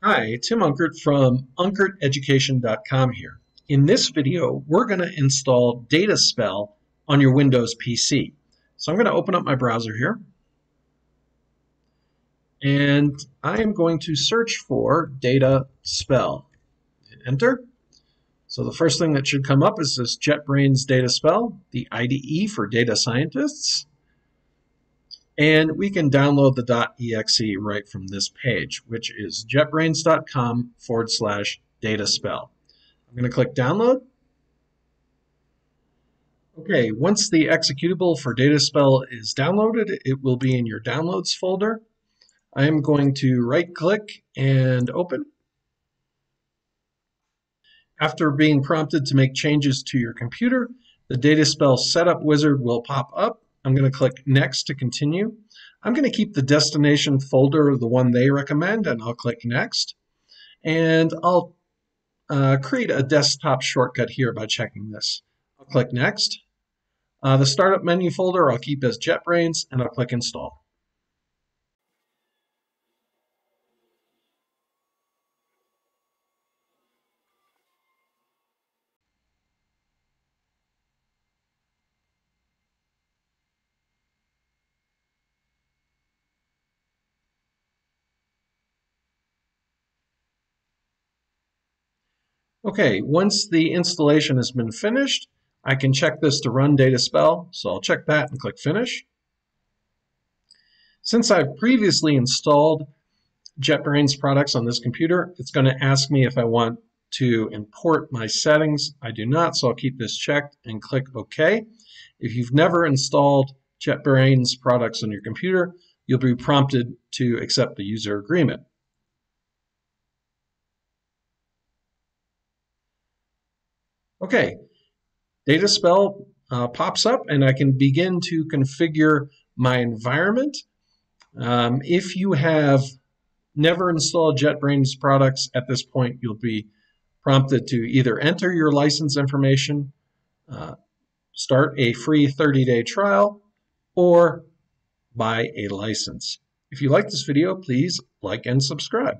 Hi, Tim Unkert from unkerteducation.com here. In this video, we're going to install DataSpell on your Windows PC. So I'm going to open up my browser here. And I am going to search for DataSpell. Enter. So the first thing that should come up is this JetBrains DataSpell, the IDE for data scientists. And we can download the .exe right from this page, which is jetbrains.com forward slash dataspell. I'm going to click download. Okay, once the executable for Dataspell is downloaded, it will be in your downloads folder. I am going to right click and open. After being prompted to make changes to your computer, the Dataspell setup wizard will pop up I'm going to click Next to continue. I'm going to keep the destination folder the one they recommend, and I'll click Next. And I'll uh, create a desktop shortcut here by checking this. I'll click Next. Uh, the startup menu folder I'll keep as JetBrains, and I'll click Install. Okay, once the installation has been finished, I can check this to run Dataspell, so I'll check that and click Finish. Since I've previously installed JetBrains products on this computer, it's going to ask me if I want to import my settings. I do not, so I'll keep this checked and click OK. If you've never installed JetBrains products on your computer, you'll be prompted to accept the user agreement. Okay, Dataspell uh, pops up and I can begin to configure my environment. Um, if you have never installed JetBrains products at this point, you'll be prompted to either enter your license information, uh, start a free 30-day trial, or buy a license. If you like this video, please like and subscribe.